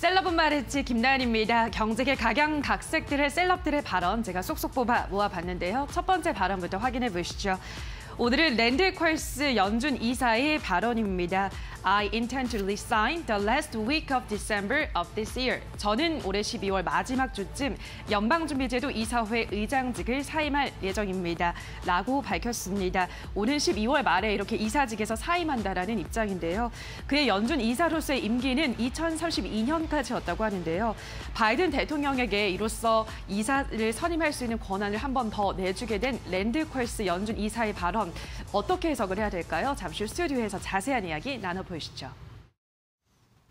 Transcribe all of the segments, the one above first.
셀럽은 말했지 김나연입니다. 경제계 각양각색들의 셀럽들의 발언 제가 쏙쏙 뽑아 모아봤는데요. 첫 번째 발언부터 확인해 보시죠. 오늘은 랜드퀄스 연준 이사의 발언입니다. I intend to resign the last week of December of this year. 저는 올해 12월 마지막 주쯤 연방준비제도 이사회 의장직을 사임할 예정입니다. 라고 밝혔습니다. 오는 12월 말에 이렇게 이사직에서 사임한다라는 입장인데요. 그의 연준 이사로서의 임기는 2032년까지였다고 하는데요. 바이든 대통령에게 이로써 이사를 선임할 수 있는 권한을 한 번 더 내주게 된 랜들 퀄스 연준 이사의 발언 어떻게 해석을 해야 될까요? 잠시 후 스튜디오에서 자세한 이야기 나눠보 시죠.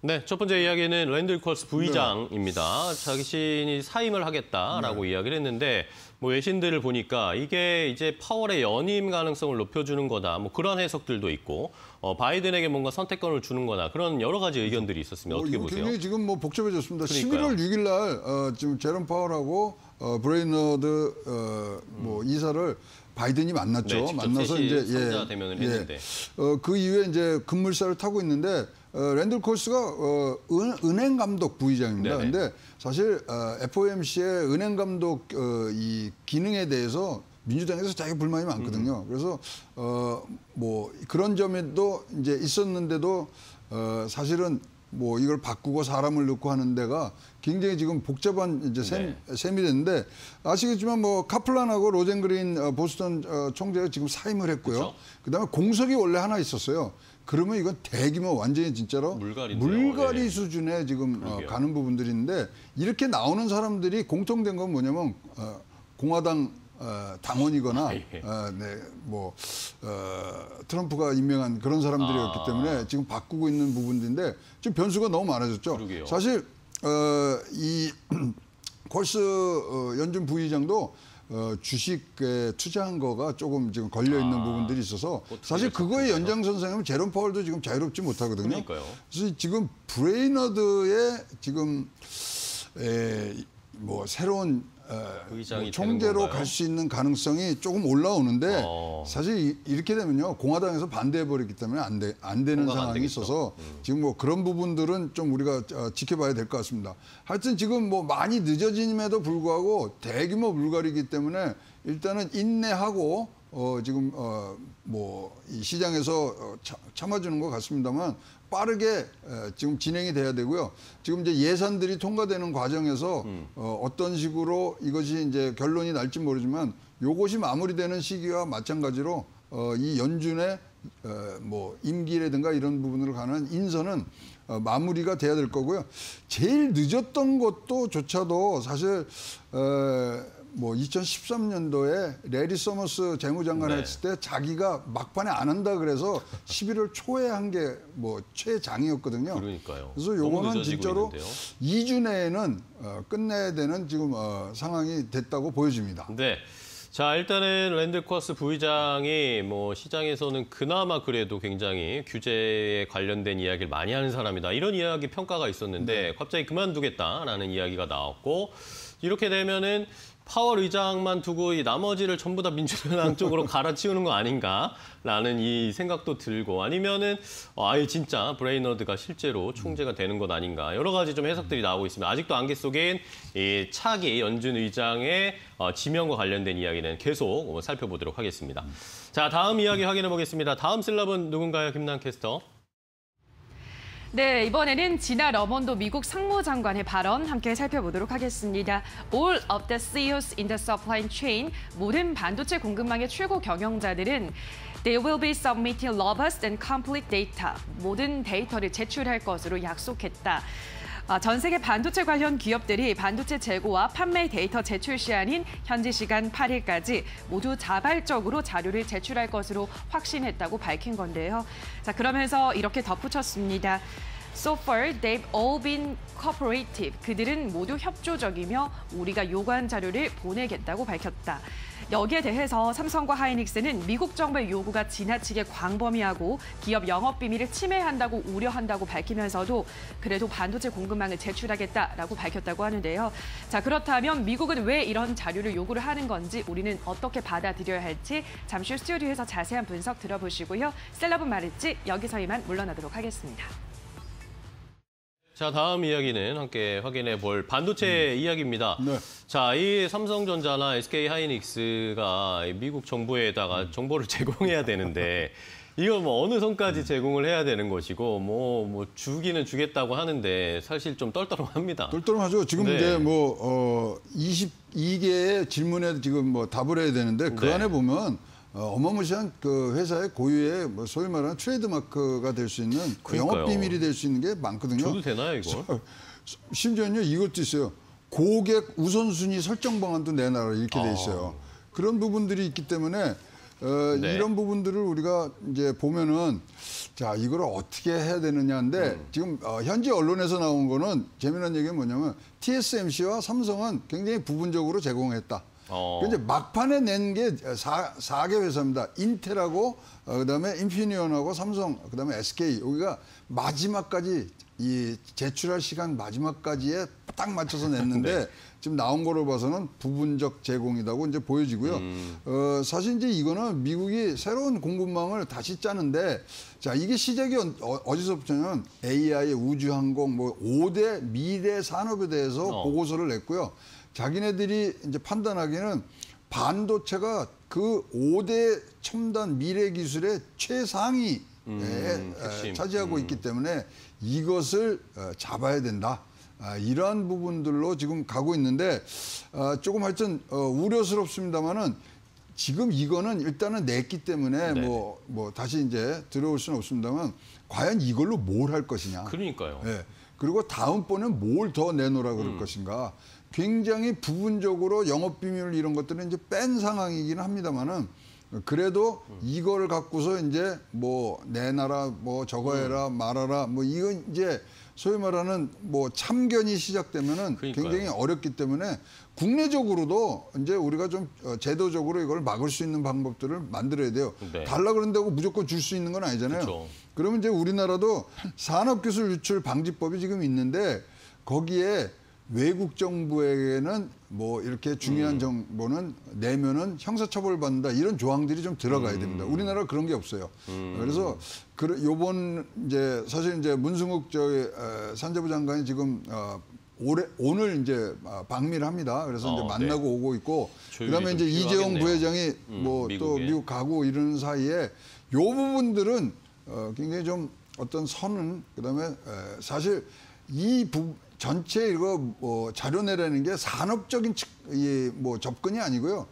네, 첫 번째 이야기는 랜들 퀄스 부의장입니다. 자신이 사임을 하겠다라고 이야기를 했는데 뭐 외신들을 보니까 이게 이제 파월의 연임 가능성을 높여주는 거다. 뭐 그런 해석들도 있고 어, 바이든에게 뭔가 선택권을 주는 거나 그런 여러 가지 의견들이 있었습니다. 어, 어떻게 이거 보세요? 굉장히 지금 뭐 복잡해졌습니다. 그러니까요. 11월 6일 날 어, 지금 제롬 파월하고 어, 브레이너드 어, 뭐 이사를 바이든이 만났죠. 네, 만나서 이제 삼자 대면을 했는데. 어, 그 이후에 이제 급물살을 타고 있는데 어, 랜들 퀄스가 어, 은, 은행 감독 부의장입니다. 네네. 근데 사실 어, FOMC의 은행 감독 어, 이 기능에 대해서 민주당에서 자기 불만이 많거든요. 음. 그래서 어, 뭐 그런 점에도 이제 있었는데도 어, 사실은 뭐 이걸 바꾸고 사람을 넣고 하는 데가 굉장히 지금 복잡한 이제 셈, 네. 셈이 됐는데 아시겠지만 뭐 카플란하고 로젠그린 어, 보스턴 어, 총재가 지금 사임을 했고요. 그쵸. 그다음에 공석이 원래 하나 있었어요. 그러면 이건 대규모 완전히 진짜로 물갈이인데요. 물갈이 네. 수준의 지금 어. 가는 부분들이 있는데 이렇게 나오는 사람들이 공통된 건 뭐냐면 어, 공화당 어, 당원이거나 예. 어, 네, 뭐 어, 트럼프가 임명한 그런 사람들이었기 아. 때문에 지금 바꾸고 있는 부분들인데 지금 변수가 너무 많아졌죠. 그러게요. 사실 어, 이 퀄스 어, 연준 부의장도 어, 주식에 투자한 거가 조금 지금 걸려 있는 아, 부분들이 있어서 사실 그거의. 연장선상이면 제롬 파월도 지금 자유롭지 못하거든요. 그러니까요. 그래서 지금 브레이너드의 지금 에, 뭐 새로운 어, 뭐 건가요? 갈수 있는 가능성이 조금 올라오는데 어. 사실 이- 이렇게 되면요 공화당에서 반대해 버렸기 때문에 안, 돼, 안 되는 안 상황이 되겠죠. 있어서 음. 지금 뭐 그런 부분들은 좀 우리가 어, 지켜봐야 될 것 같습니다. 하여튼 지금 뭐 많이 늦어짐에도 불구하고 대규모 물갈이기 때문에 일단은 인내하고 어 지금 어 뭐 이 시장에서 어, 차- 참아주는 것 같습니다만 빠르게 에, 지금 진행이 돼야 되고요. 지금 이제 예산들이 통과되는 과정에서 어, 어떤 식으로 이것이 이제 결론이 날지 모르지만 요것이 마무리되는 시기와 마찬가지로 어, 이 연준의 어, 뭐 임기라든가 이런 부분으로 가는 인선은 어, 마무리가 돼야 될 거고요. 제일 늦었던 것도 조차도 사실 어, 뭐 2013년도에 래리 서머스 재무장관 네. 했을 때 자기가 막판에 안 한다 그래서 11월 초에 한 게 뭐 최장이었거든요. 그러니까요. 그래서 요거는 진짜로 있는데요. 2주 내에는 어, 끝내야 되는 지금 어, 상황이 됐다고 보여집니다. 네. 자, 일단은 랜드쿼스 부의장이 뭐 시장에서는 그나마 그래도 굉장히 규제에 관련된 이야기를 많이 하는 사람이다. 이런 이야기 평가가 있었는데 갑자기 그만두겠다라는 이야기가 나왔고 이렇게 되면은 파월 의장만 두고 이 나머지를 전부 다 민주당 쪽으로 갈아치우는 거 아닌가라는 이 생각도 들고 아니면은 어, 아예 진짜 브레이너드가 실제로 총재가 되는 것 아닌가 여러 가지 좀 해석들이 나오고 있습니다. 아직도 안개 속엔 이 차기 연준 의장의 어, 지명과 관련된 이야기는 계속 어, 살펴보도록 하겠습니다. 자 다음 이야기 확인해 보겠습니다. 다음 셀럽은 누군가요, 김남 캐스터? 네, 이번에는 지나 러몬도 미국 상무장관의 발언 함께 살펴보도록 하겠습니다. All of the CEOs in the supply chain, 모든 반도체 공급망의 최고 경영자들은 They will be submitting robust and complete data. 모든 데이터를 제출할 것으로 약속했다. 아, 전 세계 반도체 관련 기업들이 반도체 재고와 판매 데이터 제출 시한인 현지 시간 8일까지 모두 자발적으로 자료를 제출할 것으로 확신했다고 밝힌 건데요. 자, 그러면서 이렇게 덧붙였습니다. So far, they've all been cooperative. 그들은 모두 협조적이며 우리가 요구한 자료를 보내겠다고 밝혔다. 여기에 대해서 삼성과 하이닉스는 미국 정부의 요구가 지나치게 광범위하고 기업 영업 비밀을 침해한다고 우려한다고 밝히면서도 그래도 반도체 공급망을 제출하겠다라고 밝혔다고 하는데요. 자, 그렇다면 미국은 왜 이런 자료를 요구를 하는 건지 우리는 어떻게 받아들여야 할지 잠시 후 스튜디오에서 자세한 분석 들어보시고요. 셀럽은 말했지 여기서 이만 물러나도록 하겠습니다. 자, 다음 이야기는 함께 확인해 볼 반도체 이야기입니다. 네. 자, 이 삼성전자나 SK 하이닉스가 미국 정부에다가 정보를 제공해야 되는데 이걸 뭐 어느 선까지 제공을 해야 되는 것이고 뭐, 뭐 주기는 주겠다고 하는데 사실 좀 떨떠름합니다. 똘똘하죠. 지금 네. 이제 뭐 어, 22개의 질문에 지금 뭐 답을 해야 되는데 그 네. 안에 보면 어, 어마무시한 그 회사의 고유의 뭐 소위 말하는 트레이드 마크가 될 수 있는 그 영업. 비밀이 될 수 있는 게 많거든요. 줘도 되나요, 이거? 어, 심지어는요 이것도 있어요. 고객 우선순위 설정 방안도 내놔라 이렇게 돼 있어요. 그런 부분들이 있기 때문에 어, 아. 네. 이런 부분들을 우리가 이제 보면은 자 이걸 어떻게 해야 되느냐인데 음. 지금 어, 현지 언론에서 나온 거는 재미난 얘기는 뭐냐면 TSMC와 삼성은 굉장히 부분적으로 제공했다. 어. 근데 막판에 낸게 4개 회사입니다. 인텔하고 어, 그다음에 인피니언하고 삼성 그다음에 SK 여기가 마지막까지 이 제출할 시간 마지막까지에 딱 맞춰서 냈는데 지금 나온 거로 봐서는 부분적 제공이라고 이제 보여지고요. 어, 사실 이제 이거는 미국이 새로운 공급망을 다시 짜는데 자 이게 시작이 어, 어디서부터냐면 AI, 우주항공 뭐 5대 미래 산업에 대해서 어. 보고서를 냈고요. 자기네들이 이제 판단하기에는 반도체가 그 5대 첨단 미래 기술의 최상위에 음, 에, 핵심. 차지하고 있기 때문에 이것을 어, 잡아야 된다. 아, 이러한 부분들로 지금 가고 있는데 아, 조금 하여튼 어, 우려스럽습니다만은 지금 이거는 일단은 냈기 때문에 네. 뭐, 뭐 다시 이제 들어올 수는 없습니다만 과연 이걸로 뭘 할 것이냐. 그러니까요. 예. 그리고 다음번엔 뭘 더 내놓으라 음. 그럴 것인가. 굉장히 부분적으로 영업 비밀 이런 것들은 이제 뺀 상황이기는 합니다만은 그래도 음. 이걸 갖고서 이제 뭐 내놔라 뭐 저거 음. 해라 말아라 뭐 이건 이제 소위 말하는 뭐 참견이 시작되면은 그러니까요. 굉장히 어렵기 때문에 국내적으로도 이제 우리가 좀 어, 제도적으로 이걸 막을 수 있는 방법들을 만들어야 돼요. 네. 달라 그런다고 무조건 줄 수 있는 건 아니잖아요. 그쵸. 그러면 이제 우리나라도 산업기술 유출 방지법이 지금 있는데 거기에 외국 정부에게는 뭐 이렇게 중요한 음. 정보는 내면은 형사처벌 받는다 이런 조항들이 좀 들어가야 음. 됩니다. 우리나라 그런 게 없어요. 그래서 그 요번 이제 사실 이제 문승욱 저 에, 산자부 장관이 지금 어, 올해 오늘 이제 아, 방미를 합니다. 그래서 이제 어, 만나고 네. 오고 있고 그다음에 좀 이제 이재용. 부회장이 음, 뭐또 미국에. 미국 가고 이러는 사이에 요 부분들은 어, 굉장히 좀 어떤 선은 그다음에 에, 사실 이 부, 전체 이거 뭐 자료 내라는 게 산업적인 측, 이, 뭐 접근이 아니고요.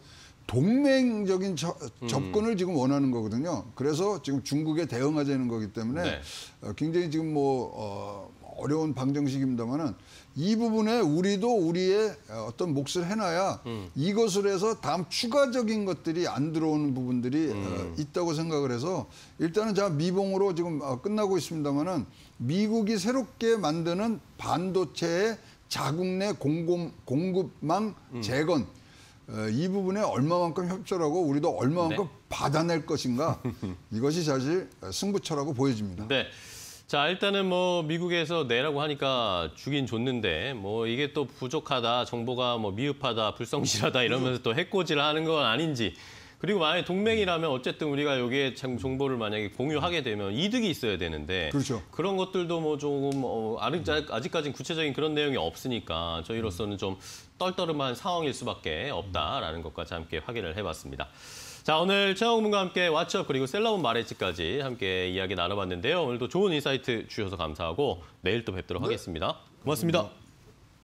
동맹적인 저- 음. 접근을 지금 원하는 거거든요. 그래서 지금 중국에 대응하자는 거기 때문에 네. 어, 굉장히 지금 뭐 어, 어려운 방정식입니다만은 이 부분에 우리도 우리의 어떤 몫을 해놔야 음. 이것을 해서 다음 추가적인 것들이 안 들어오는 부분들이 음. 어, 있다고 생각을 해서 일단은 자 미봉으로 지금 어, 끝나고 있습니다만은 미국이 새롭게 만드는 반도체의 자국 내 공급, 공급망 음. 재건 어, 이 부분에 얼마만큼 협조하고 우리도 얼마만큼 네. 받아낼 것인가 이것이 사실 승부처라고 보여집니다. 네. 자, 일단은 뭐 미국에서 내라고 하니까 주긴 줬는데 뭐 이게 또 부족하다, 정보가 뭐 미흡하다, 불성실하다 이러면서 또 해코지를 하는 건 아닌지. 그리고 만약에 동맹이라면 어쨌든 우리가 여기에 참 정보를 만약에 공유하게 되면 이득이 있어야 되는데 그렇죠. 런 것들도 뭐 조금 어, 아직- 아직까지는 구체적인 그런 내용이 없으니까 저희로서는 좀 떨떠름한 상황일 수밖에 없다라는 것까지 함께 확인을 해봤습니다. 자 오늘 최영문과 함께 What's Up 그리고 셀럽은 말했지까지 함께 이야기 나눠봤는데요. 오늘도 좋은 insight 주셔서 감사하고 내일 또 뵙도록 하겠습니다. 고맙습니다.